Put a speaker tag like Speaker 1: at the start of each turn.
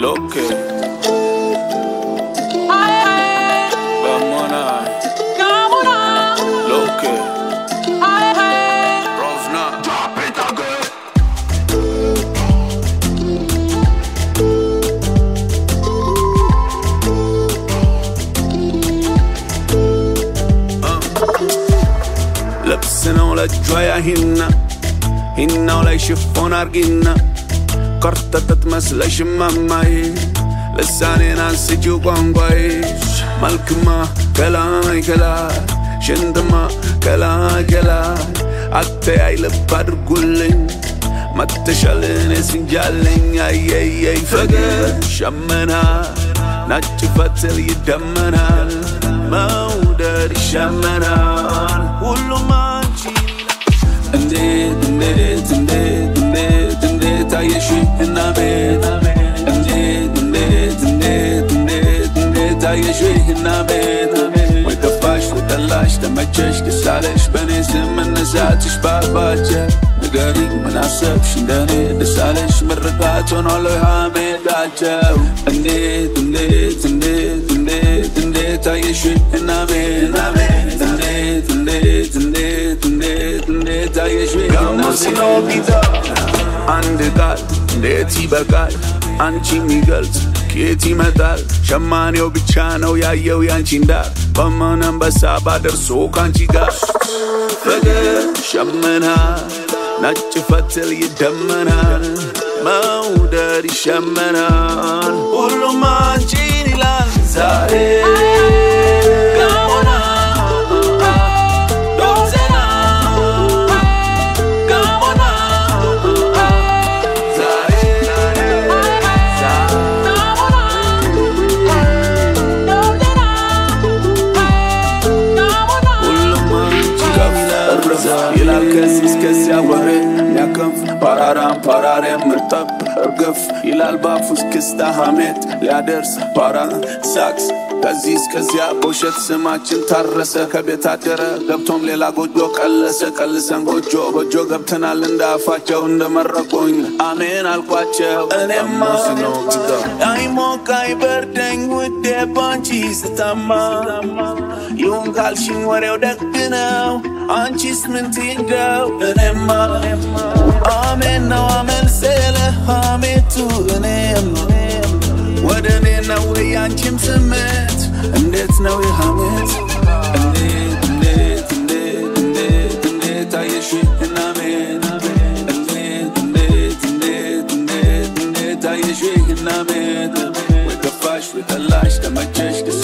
Speaker 1: lo que. Vámonos. It again. ولا جوايا هنا هنا ولا يشوفون عرقنا ኮርተተት መስለሽ ማማዬ ልሳኔን አንስጂው ቋንቋዬሽ መልክማ ከላይ ከላይ ሽንትማ ከላይ ከላይ አተያይ ልብ አድርጉልኝ መተሻልን ስንጃለኝ አየየይ ፈገግ ሸመናል ነጭ ፈትል ይደመናል መውደድ ይሸመናል ደስ አለሽ በእኔ ስም መነሳትሽ ባባቸው ንገሪኝ ምን እንደኔ ደስ አለሽ ምርቃት ሆኗል ወይ ሐሜታቸው እንዴት እንዴት እንዴት እንዴት እንዴት አየሽ እና ቤት እንዴት እንዴት እንዴት እንዴት እንዴት አየሽ እና ቤት አንድ ቃል እንዴት ይበቃል አንቺ የሚገልጽ ኬት ይመጣል ሸማኔው ብቻ ነው ያየው ያንቺ እንዳል በመን አንበሳ ባደርሶ ከአንቺ ጋር ፍቅር ሸመናል ነጭ ፈትል ይደመናል መውደድ ይሸመናል። ሁሉም አንቺን ይላል ዛሬ ከዚህ እስከዚያ ወሬ የሚያከንፍ ፓራራም ፓራሬም ምርጠብ እርግፍ ይላል ባፉ እስክስታ ሐሜት ሊያደርስ ፓራ ሳክስ። ከዚህ እስከዚያ በውሸት ስማችን ታረሰ። ከቤት አደረ ገብቶም ሌላ ጎጆ ቀለሰ። ቀልሰን ጎጆ ጎጆ ገብተናል እንዳፋቸው እንደመረቁኝ አሜን አልኳቸው እኔማ አይሞቅ አይበርደኝ ውዴ ባንቺ ስታማ ይሁን ካልሽኝ ወሬው ደግ ነው አንቺስ ምን ትንደው እኔማ አሜን ነው አሜን ስለ ሐሜቱ እኔም ወደ እኔ ነው ያንቺም ስሜት እንዴት ነው የሐሜት እንዴት እንዴት እንዴት እንዴት እንዴት አየሽ እናሜን እንዴት እንዴት እንዴት እንዴት እንዴት አየሽ እናሜን ወይ ከፋሽ ወይ ጠላሽ ተመቸሽ ደስ